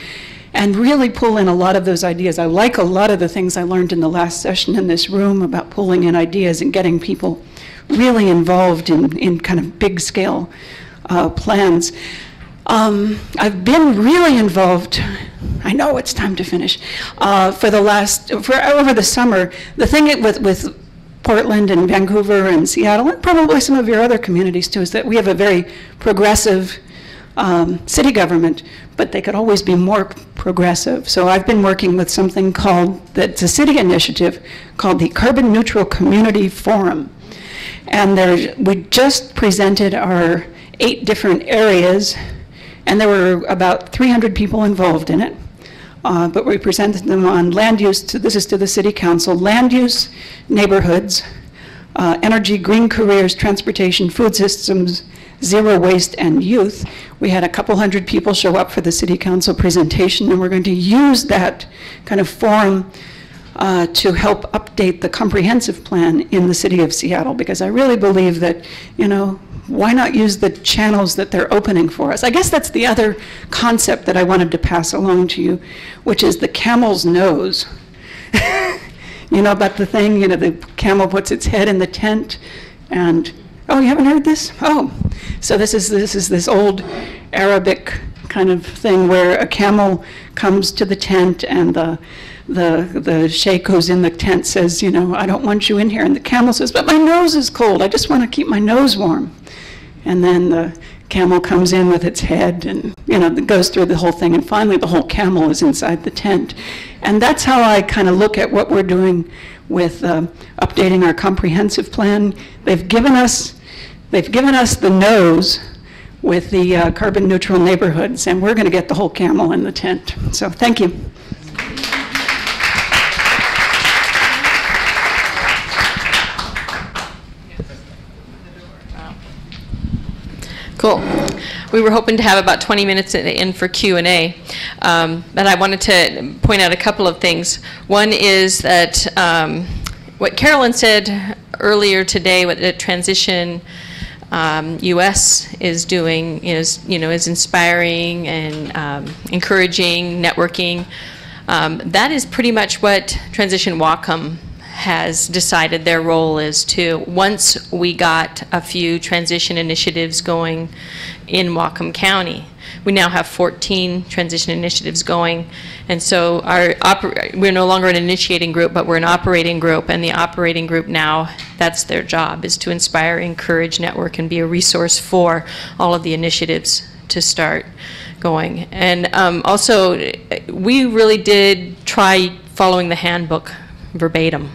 and really pull in a lot of those ideas. I like a lot of the things I learned in the last session in this room about pulling in ideas and getting people really involved in, in kind of big scale uh, plans. Um, I've been really involved. I know it's time to finish. Uh, for the last, for over the summer, the thing with with Portland and Vancouver and Seattle, and probably some of your other communities too, is that we have a very progressive um, city government, but they could always be more progressive. So I've been working with something called, that's a city initiative called the Carbon Neutral Community Forum. And there, we just presented our eight different areas, and there were about 300 people involved in it. Uh, but we presented them on land use, to, this is to the City Council, land use, neighborhoods, uh, energy, green careers, transportation, food systems, zero waste, and youth. We had a couple hundred people show up for the City Council presentation, and we're going to use that kind of forum uh, to help update the comprehensive plan in the city of Seattle because I really believe that, you know, why not use the channels that they're opening for us? I guess that's the other concept that I wanted to pass along to you, which is the camel's nose. you know about the thing, you know, the camel puts its head in the tent and oh, you haven't heard this? Oh, so this is this is this old Arabic kind of thing where a camel comes to the tent and the the the sheikh who's in the tent says, you know, I don't want you in here, and the camel says, but my nose is cold. I just want to keep my nose warm. And then the camel comes in with its head and you know goes through the whole thing. And finally the whole camel is inside the tent. And that's how i kind of look at what we're doing with uh, updating our comprehensive plan. They've given us they've given us the nose with the uh, carbon neutral neighborhoods and we're going to get the whole camel in the tent. So thank you Cool. We were hoping to have about 20 minutes in- for Q and A, um, but I wanted to point out a couple of things. One is that um, what Carolyn said earlier today, what the transition um, US is doing is, you know, is inspiring and um, encouraging, networking. Um, that is pretty much what Transition Whatcom has decided their role is to. Once we got a few transition initiatives going in Whatcom County, we now have 14 transition initiatives going. And so our we're no longer an initiating group, but we're an operating group. And the operating group now, that's their job, is to inspire, encourage, network, and be a resource for all of the initiatives to start going. And um, also, we really did try following the handbook verbatim.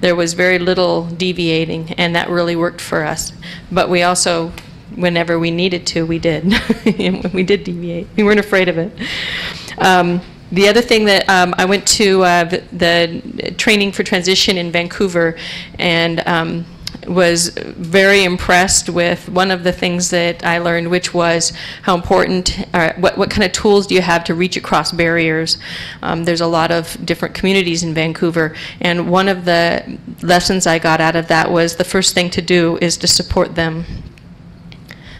There was very little deviating, and that really worked for us. But we also, whenever we needed to, we did. We did deviate. We weren't afraid of it. Um, the other thing that um, I went to uh, the, the training for transition in Vancouver, and um, was very impressed with one of the things that I learned, which was how important, uh, what, what kind of tools do you have to reach across barriers. Um, there's a lot of different communities in Vancouver, and one of the lessons I got out of that was the first thing to do is to support them.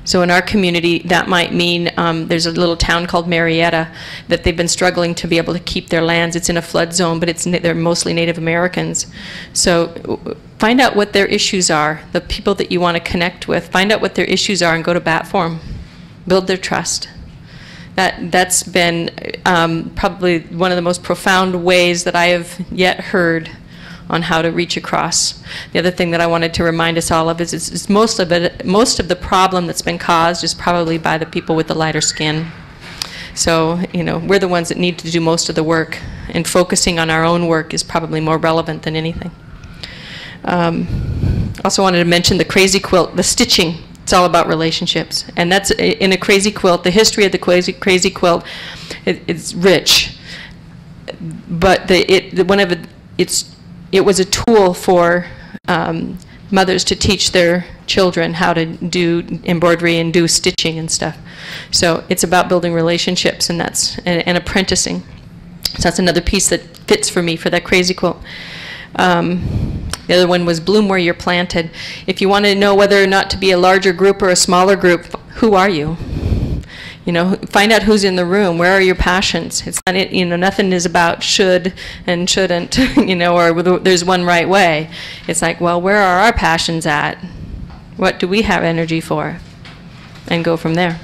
So in our community, that might mean um, there's a little town called Marietta that they've been struggling to be able to keep their lands. It's in a flood zone, but it's they're mostly Native Americans. So find out what their issues are, the people that you want to connect with. Find out what their issues are and go to bat for them. Build their trust. That that's been um, probably one of the most profound ways that I have yet heard on how to reach across. The other thing that I wanted to remind us all of is, is, most of it, most of the problem that's been caused is probably by the people with the lighter skin. So, you know, we're the ones that need to do most of the work, and focusing on our own work is probably more relevant than anything. Um, also wanted to mention the crazy quilt, the stitching. It's all about relationships, and that's in a crazy quilt. The history of the crazy crazy quilt, it, it's rich, but the it the, one of it, it's it was a tool for um, mothers to teach their children how to do embroidery and do stitching and stuff. So it's about building relationships, and that's and, and apprenticing. So that's another piece that fits for me for that crazy quilt. Um, the other one was bloom where you're planted. If you want to know whether or not to be a larger group or a smaller group, who are you? You know, find out who's in the room. Where are your passions? It's not, you know, nothing is about should and shouldn't, you know, or there's one right way. It's like, well, where are our passions at? What do we have energy for? And go from there.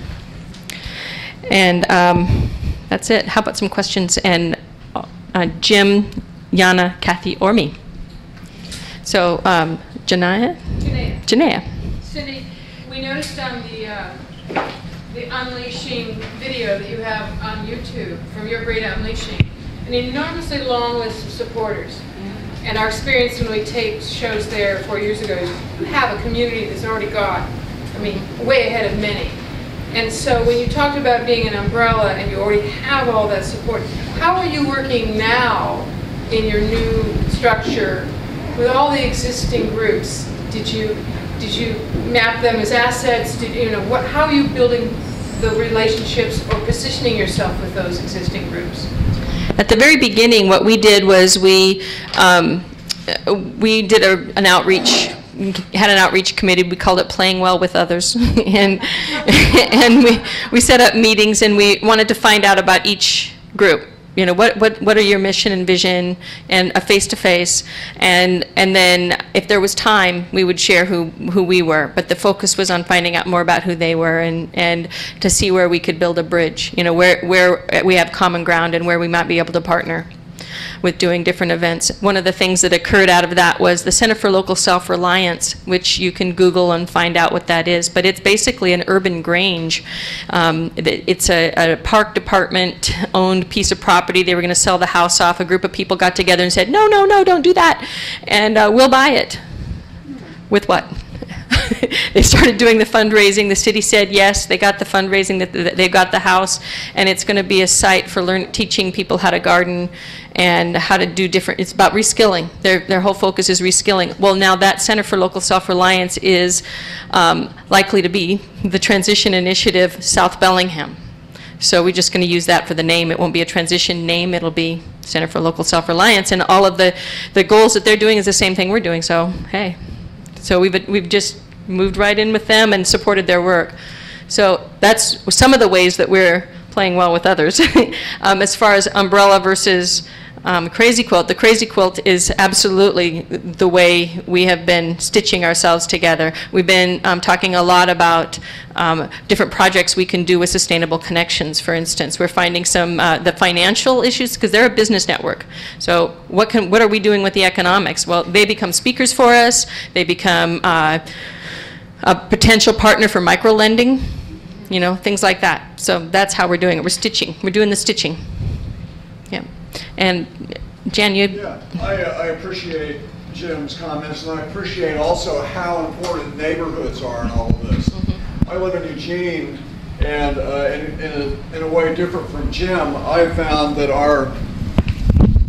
And um, that's it. How about some questions? And uh, Jim, Jana, Cathy, or me. So, um, Janaya? Janaea. Janaya. Cindi, we noticed on the, uh, the unleashing video that you have on YouTube from your great unleashing, an enormously long list of supporters. And our experience when we taped shows there four years ago is you have a community that's already got, I mean, way ahead of many. And so when you talked about being an umbrella and you already have all that support, how are you working now in your new structure with all the existing groups? Did you did you map them as assets? Did you know what? How are you building the relationships or positioning yourself with those existing groups? At the very beginning, what we did was we, um, we did a- an outreach, had an outreach committee, we called it Playing Well with Others. And, and we, we set up meetings and we wanted to find out about each group. You know, what, what, what are your mission and vision and a face-to-face? And, and then if there was time, we would share who, who we were. But the focus was on finding out more about who they were and, and to see where we could build a bridge, you know, where, where we have common ground and where we might be able to partner with doing different events. One of the things that occurred out of that was the Center for Local Self-Reliance, which you can Google and find out what that is. But it's basically an urban grange. Um, it- It's a, a park department-owned piece of property. They were going to sell the house off. A group of people got together and said, no, no, no, don't do that. And uh, we'll buy it. With what? they started doing the fundraising. The city said yes. They got the fundraising. That they got the house, and it's going to be a site for learn teaching people how to garden and how to do different. It's about reskilling. Their their whole focus is reskilling. Well, now that Center for Local Self Reliance is um, likely to be the Transition Initiative South Bellingham. So we're just going to use that for the name. It won't be a transition name. It'll be Center for Local Self Reliance, and all of the the goals that they're doing is the same thing we're doing. So hey. So we've, we've just moved right in with them and supported their work. So that's some of the ways that we're playing well with others. um, as far as umbrella versus um, crazy quilt, the crazy quilt is absolutely the way we have been stitching ourselves together. We've been um, talking a lot about um, different projects we can do with sustainable connections. For instance, we're finding some uh, the financial issues because they're a business network. So what can what are we doing with the economics? Well, they become speakers for us. They become uh, a potential partner for micro lending. You know, things like that. So that's how we're doing it. We're stitching. We're doing the stitching. Yeah. And Jan, you, Yeah, I, uh, I appreciate Jim's comments, and I appreciate also how important neighborhoods are in all of this. I live in Eugene, and uh, in, in, a, in a way different from Jim, I found that our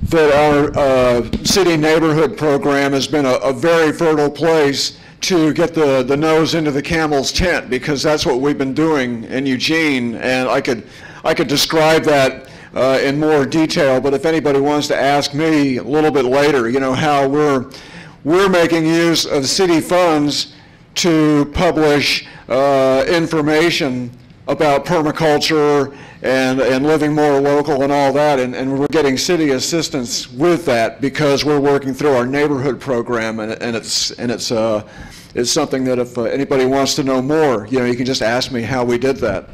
that our uh, city neighborhood program has been a, a very fertile place to get the, the nose into the camel's tent because that's what we've been doing in Eugene, and I could I could describe that uh, in more detail. But if anybody wants to ask me a little bit later, you know how we're we're making use of city funds to publish uh, information about permaculture and, and living more local and all that, and, and we're getting city assistance with that because we're working through our neighborhood program, and, and it's and it's uh, it's something that if uh, anybody wants to know more, you know, you can just ask me how we did that.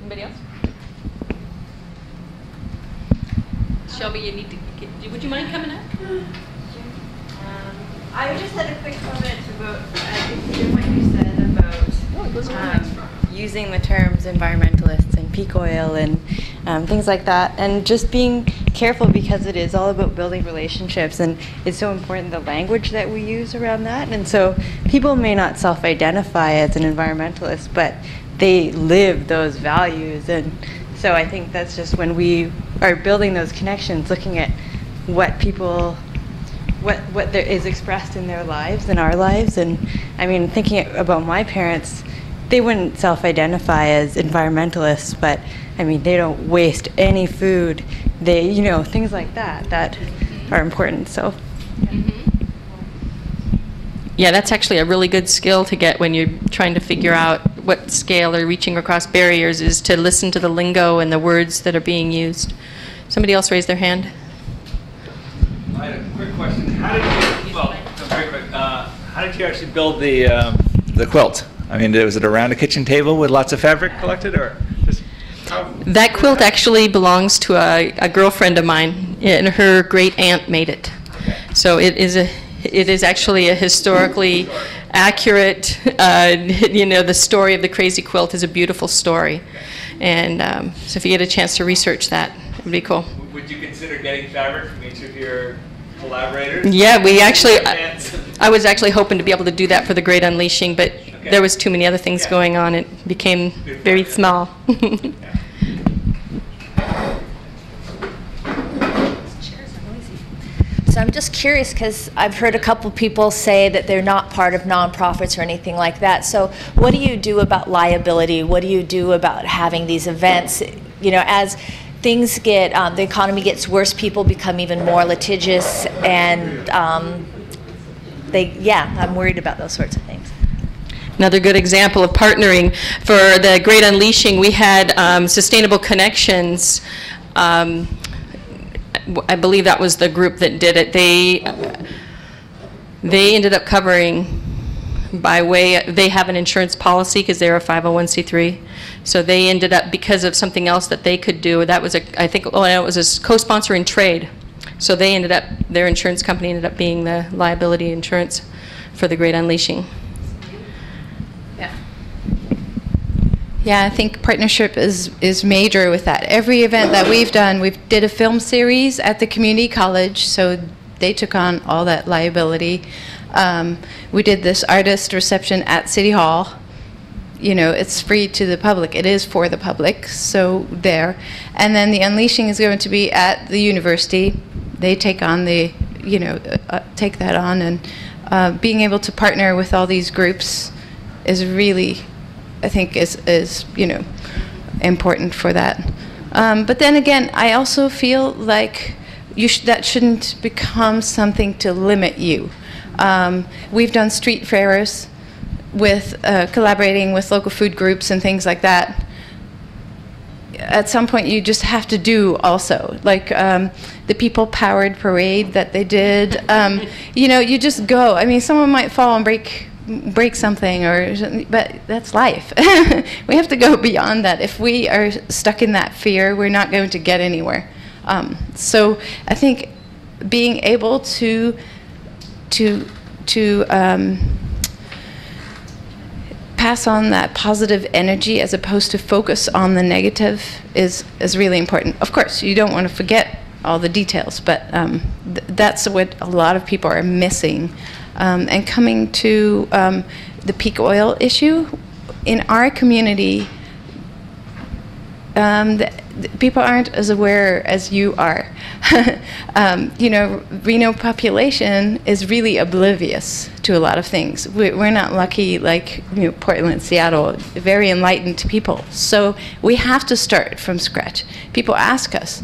anybody else? Shelby, you need to, get- would you mind coming up? Um, I just had a quick comment about, I think what you said about oh, um, using the terms environmentalists and peak oil and um, things like that, and just being careful because it is all about building relationships, and it's so important the language that we use around that. And so people may not self-identify as an environmentalist, but they live those values, and so I think that's just when we are building those connections, looking at what people what what there is expressed in their lives and our lives and i mean thinking about my parents they wouldn't self-identify as environmentalists but i mean they don't waste any food they you know things like that that are important so Yeah, that's actually a really good skill to get when you're trying to figure out what scale or reaching across barriers is to listen to the lingo and the words that are being used. Somebody else raised their hand? I had a quick question. How did you, well, no, very quick, uh, how did you actually build the, um, the quilt? I mean, was it around a kitchen table with lots of fabric collected, or just? That quilt actually belongs to a, a girlfriend of mine, and her great aunt made it. So it is a, it is actually a historically accurate, uh, you know, the story of the crazy quilt is a beautiful story. And um, so if you get a chance to research that, it would be cool. Would you consider getting fabric from each of your collaborators? Yeah, we actually, I I was actually hoping to be able to do that for the Great Unleashing, but there was too many other things Yeah. going on. It became very small. So I'm just curious because I've heard a couple people say that they're not part of nonprofits or anything like that. So what do you do about liability? What do you do about having these events? You know, as things get, um, the economy gets worse, people become even more litigious, and um, they, yeah, I'm worried about those sorts of things. Another good example of partnering. For the Great Unleashing, we had um, Sustainable Connections. um, I believe that was the group that did it. They, they ended up covering by way, they have an insurance policy because they're a 501c3. So they ended up, because of something else that they could do, that was a, I think, oh, no, it was a co-sponsoring trade. So they ended up, their insurance company ended up being the liability insurance for the Great Unleashing. Yeah, I think partnership is, is major with that. Every event that we've done, we've did a film series at the community college, so they took on all that liability. Um, we did this artist reception at City Hall. You know, it's free to the public. It is for the public, so there. And then the unleashing is going to be at the university. They take on the, you know, uh, uh, take that on, and uh, being able to partner with all these groups is really I think is is you know important for that. Um, but then again, I also feel like you sh- that shouldn't become something to limit you. Um, we've done street fairs with uh, collaborating with local food groups and things like that. At some point, you just have to do also, like um, the people powered parade that they did. Um, you know, you just go. I mean, someone might fall and break break something or but that's life. We have to go beyond that. If we are stuck in that fear we're not going to get anywhere. Um, so i think being able to to to um, pass on that positive energy as opposed to focus on the negative is is really important. Of course you don't want to forget all the details, but um, th- that's what a lot of people are missing. Um, and coming to um, the peak oil issue, in our community, um, the, the people aren't as aware as you are. um, you know, Reno population is really oblivious to a lot of things. We, we're not lucky like you know, Portland, Seattle, very enlightened people. So we have to start from scratch. People ask us,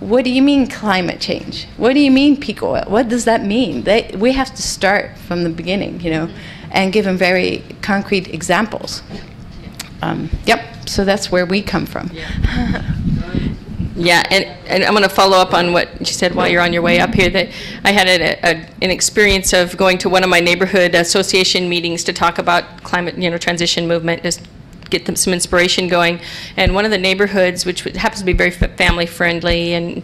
what do you mean climate change? What do you mean peak oil? What does that mean? They, we have to start from the beginning, you know, and give them very concrete examples. Um, yep, so that's where we come from. Yeah, and, and I'm going to follow up on what you said while you're on your way up here, that I had a, a, an experience of going to one of my neighborhood association meetings to talk about climate, you know, transition movement, just get them some inspiration going. And one of the neighborhoods, which happens to be very family friendly and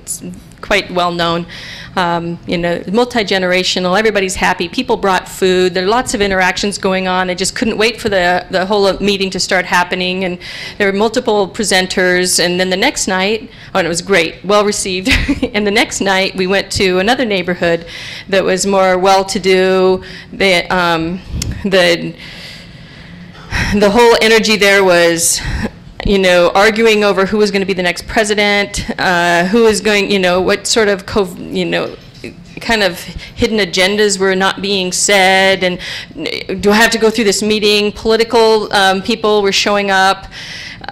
quite well known, um, you know, multi-generational, everybody's happy, people brought food, there are lots of interactions going on, they just couldn't wait for the, the whole meeting to start happening, and there were multiple presenters, and then the next night, oh, and it was great, well received, and the next night, we went to another neighborhood that was more well-to-do, the, um, the, the whole energy there was you know, arguing over who was going to be the next president, uh, who was going, you know, what sort of, you know, kind of hidden agendas were not being said, and do I have to go through this meeting? Political um, people were showing up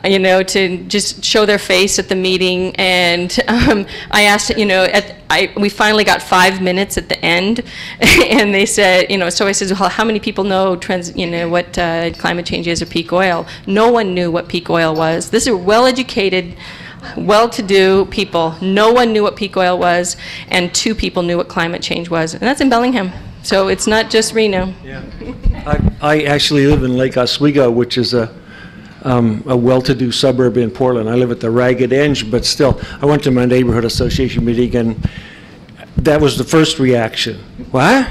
you know, to just show their face at the meeting. And um, I asked, you know, at, I, we finally got five minutes at the end, and they said, you know, so I said, well, how many people know, trans, you know, what uh, climate change is or peak oil? No one knew what peak oil was. This is well-educated, well-to-do people. No one knew what peak oil was, and two people knew what climate change was, and that's in Bellingham. So it's not just Reno. Yeah. I, I actually live in Lake Oswego, which is a um, a well-to-do suburb in Portland. I live at the ragged edge, but still, I went to my neighborhood association meeting, and that was the first reaction. What?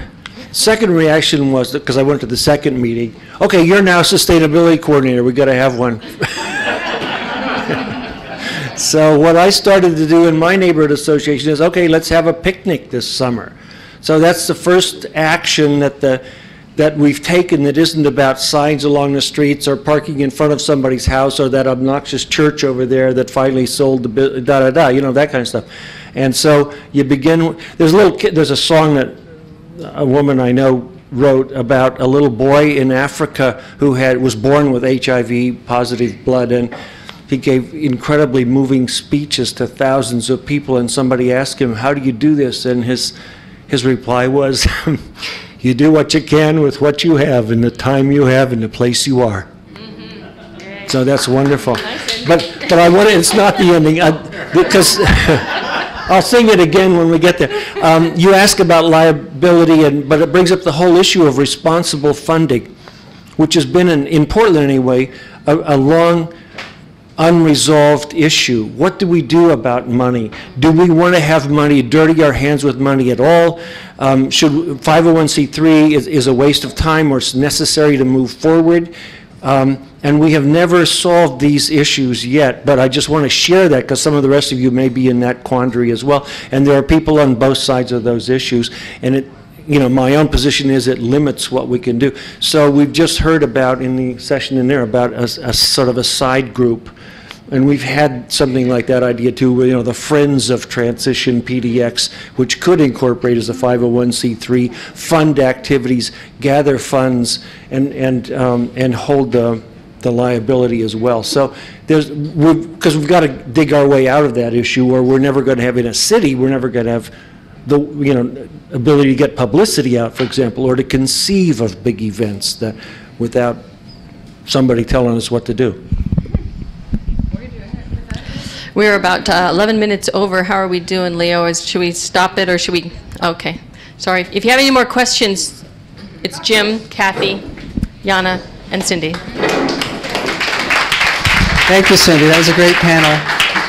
Second reaction was because I went to the second meeting. Okay, you're now sustainability coordinator. We got to have one. so what I started to do in my neighborhood association is, okay, let's have a picnic this summer. So that's the first action that the that we've taken that isn't about signs along the streets or parking in front of somebody's house or that obnoxious church over there that finally sold the da da da, you know, that kind of stuff. And so you begin, there's a little kid, there's a song that a woman I know wrote about a little boy in Africa who had was born with HIV positive blood and he gave incredibly moving speeches to thousands of people and somebody asked him how do you do this and his his reply was You do what you can with what you have and the time you have and the place you are. So that's wonderful. But, but I want to, it's not the ending, I, because I'll sing it again when we get there. Um, you ask about liability, and, but it brings up the whole issue of responsible funding, which has been, an, in Portland anyway, a, a long unresolved issue. What do we do about money? Do we want to have money, dirty our hands with money at all? Um, should 501c3 is, is a waste of time or it's necessary to move forward? Um, and we have never solved these issues yet, but I just want to share that because some of the rest of you may be in that quandary as well. And there are people on both sides of those issues. And it, you know, my own position is it limits what we can do. So we've just heard about in the session in there about a, a sort of a side group and we've had something like that idea too, where, you know, the Friends of Transition PDX, which could incorporate as a 501c3, fund activities, gather funds, and, and, um, and hold the, the liability as well. So there's, because we've got to dig our way out of that issue, or we're never going to have in a city, we're never going to have the, you know, ability to get publicity out, for example, or to conceive of big events that, without somebody telling us what to do. We're about uh, 11 minutes over. How are we doing, Leo? Is, should we stop it or should we? Okay. Sorry. If you have any more questions, it's Jim, Cathy, Jana, and Cindi. Thank you, Cindi. That was a great panel.